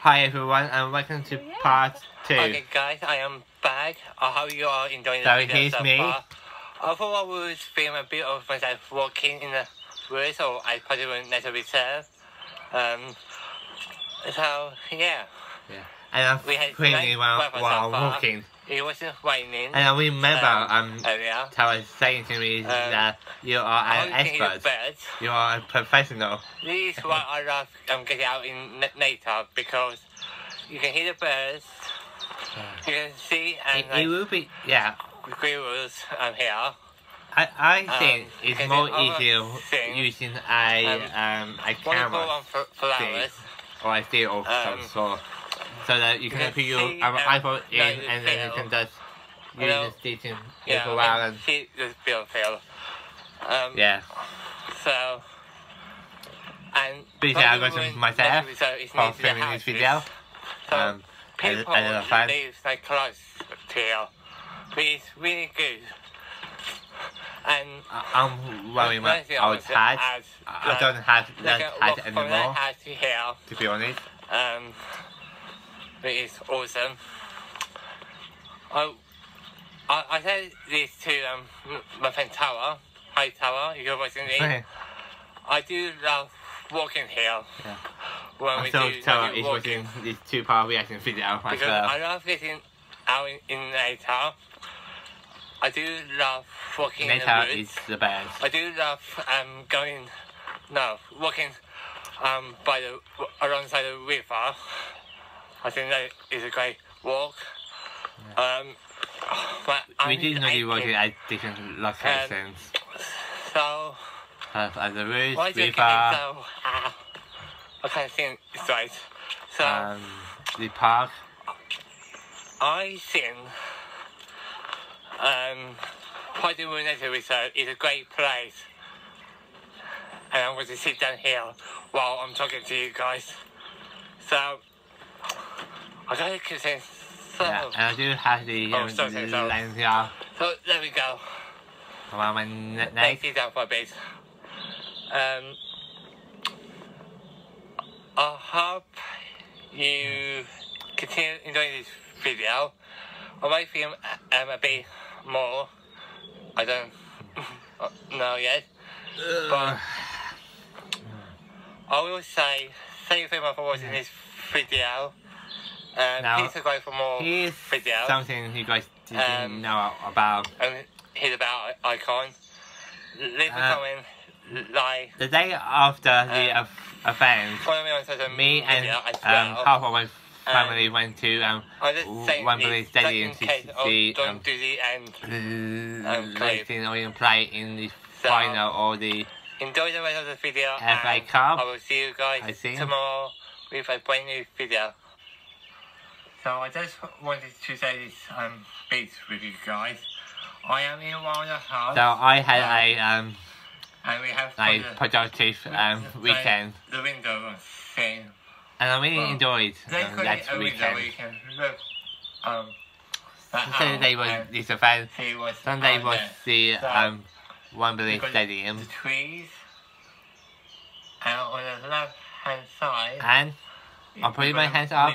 Hi everyone and welcome to part two. Okay, guys, I am back. I hope you are enjoying the So video here's so me. far. I thought I would film a bit of myself walking in the woods, so I probably will nature reserve. Um, so yeah, yeah. And I'm We had cleaning great while, weather so walking. It wasn't raining And I remember Um, um, earlier. Tara was saying to me Um, that you are an expert. You are a professional. This is why I love um, getting out in na- nature because you can hear the birds, you can see It, and it like, will be, yeah. squirrels um, here. I, I think Um, it's more easier things. using a um, a Wonderful camera um, flowers. or a still of some Um, sort, so that you you can put your iPhone in and then you can just use the station Yeah, for a while and and see the bill feel. Um, yeah. So, and Big probably shout out to when myself next episode is for filming this video. So, Um, and, people and a fan. live like close to here, which is really good. And I'm worried my mostly our was tag. as, I don't have that a tag walk from that anymore, to be honest. um, is awesome. I, I, I said this to um, my friend Tara. Hi Tara, you're watching me. I do love walking here. Yeah. When I'm we so do Tara when is walking. watching this two-part reaction video as Because. I love getting out in, in nature. I do love walking in the woods. is the best. I do love um, going, no, walking um, by the alongside the river. I think that is a great walk. Um, but We normally aching. work at different locations. So Uh, at the woods, why do you river, get so? Ah, I can't think straight. So um, the park. I think um, Polywood Nature Reserve is a great place. And I'm going to sit down here while I'm talking to you guys. So, I got to consent. So, Yeah, and I do have the Oh, um, sorry, sorry, sorry. lanyard so there we go. around my ne- Let's neck. down for a bit. Um, I hope you continue enjoying this video. I might film um, a bit more. I don't know yet. But I will say thank you very much for watching this video. Um, Now, please subscribe for more Here's videos. something you guys didn't Um, know about. and hit about icon. Leave a Uh, comment, like, The day after the Um, event, me on social me and um, half of my family went to um, I just say Wembley this, Stadium in to case I see don't um, do the end. um. Leyton Orient play in the So- final or the Enjoy the rest of the video. FA Cup, I will see you guys tomorrow with a brand new video. So I just wanted to say this um bit with you guys. I am in the house So I had a um, and we have a the- productive um, the- weekend, The window thing. and I really Well, enjoyed um, that it a weekend. you look um Saturday was this event. what's Sunday was the So, um, Wembley Stadium, The trees. And on the left hand side. and I'll put my hands up.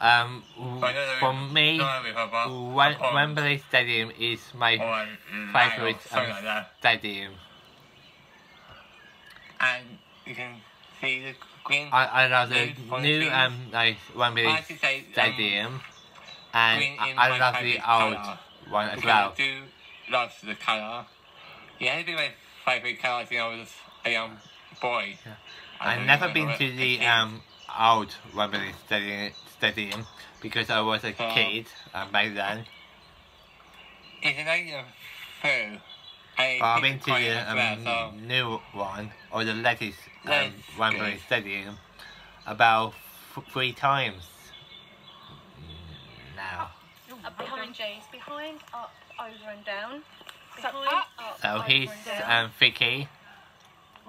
Um, But no, no, for me, Not a Wem- Wembley Stadium is my a lake favourite um, like stadium. And you can see the green. I, I love the New um like Wembley say, um, Stadium, and I, love the old colour. one as well. I do love the colour. Yeah, it's been my favourite colour since I was a young boy. Yeah. I I've never been to the um old Wembley Stadium, studying because I was a Oh. kid um, back then. It's an idea through. I But I've think been to the as well, so um, new one or the latest um, That's Wembley good. Stadium about f- three times now. Up behind Jay's, behind, up, over and down. So up. up, So over he's and down. um, Vicky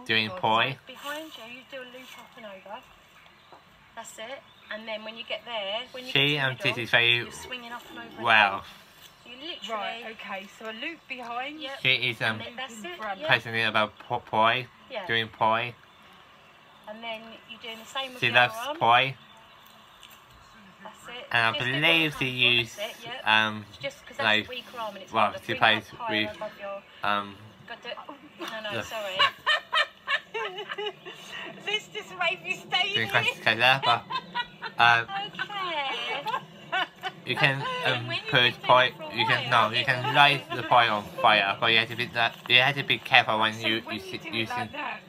doing God. poi. Behind you, you do a loop up and over. That's it. And then when you get there, when you She get to um, the middle, is very you're swinging up and over. well. So you literally, Right, okay, so a loop behind. Yep. She is um, and then that's it. front. Yeah. passionate about po- poi, yeah. doing poi. And then you're doing the same with She the loves other arm. poi. and I Just believe it they a use it, yeah. um Just because that's like, a weaker arm and it's well, harder. to Bring play it up higher with- above your... um Got to... No, no, the- sorry. This just made me stay doing in classic here. but um Okay. you can um put it point you can no you can light the point on fire, but you have to be that you have to be careful when So you when you you using like that,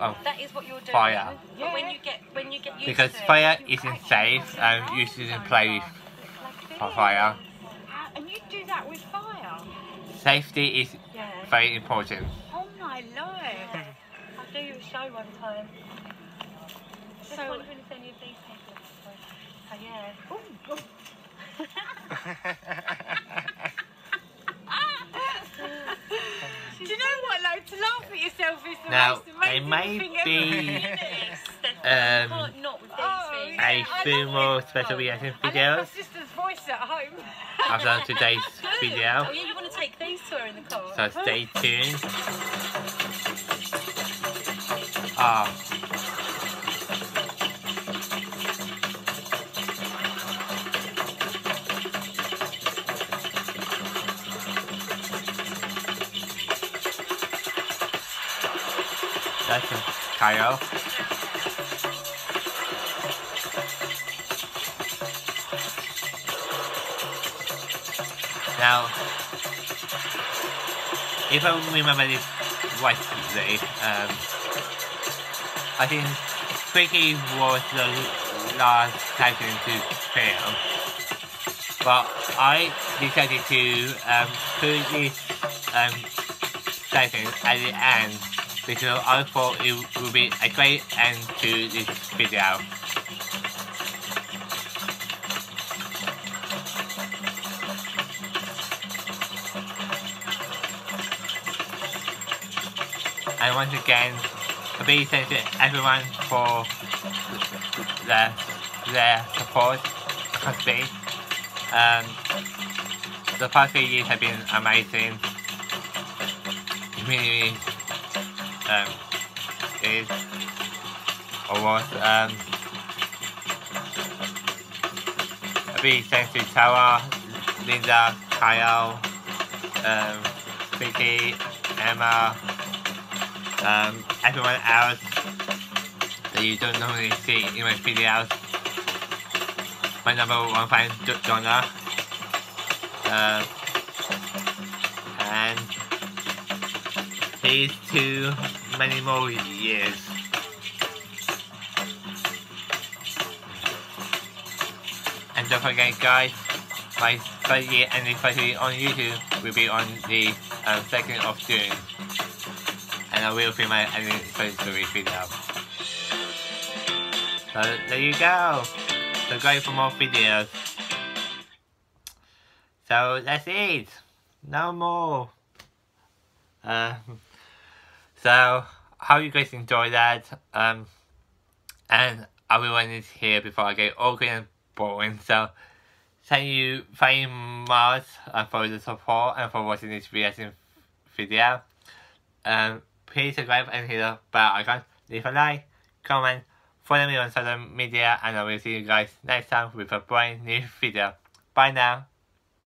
oh That is what you're doing. Fire. But when Yeah. you get when you get used because to fire you isn't safe and you shouldn't play with like for fire. how- and you do that with fire. Safety is Yeah. very important. Oh my life. Yeah. I'll do you a show one time. Just So- wondering if any of these people. So yeah. Ooh, ooh. Do you know what? Like to laugh at yourself is the Now, most they amazing may thing ever. be Yes, Um, definitely. Can't with these Oh, yeah. a I few more it. special reaction I love my videos sister's voice at home. after today's video. Oh yeah, you want to take these to her in the car? So stay tuned. Ah, that's a Kyle. Now, if I remember this rightly, um, I think Quickie was the last titan to fail. but I decided to um, put this um, at the end because I thought it would be a great end to this video. And once again, a big thank you to everyone for their, their support has been. Um, the past few years have been amazing. Community um, is or was um, a big thanks to Tara, Linda, Kyle, um, Vicky, Emma, um, everyone else that you don't normally see in my videos. My number one fan, Donna. Uh, and here's to many more years. And don't forget guys, my first year anniversary on YouTube will be on the um, 2nd of June and I will film my anniversary video. So there you go. So go for more videos. So that's it. No more. Uh, so how you guys enjoy that? Um, and I will end it here before I get awkward and boring. So thank you very much uh, for the support and for watching this reaction video. Um, please subscribe and hit the bell icon. Leave a like, comment, follow me on social media, and I will see you guys next time with a brand new video. Bye now.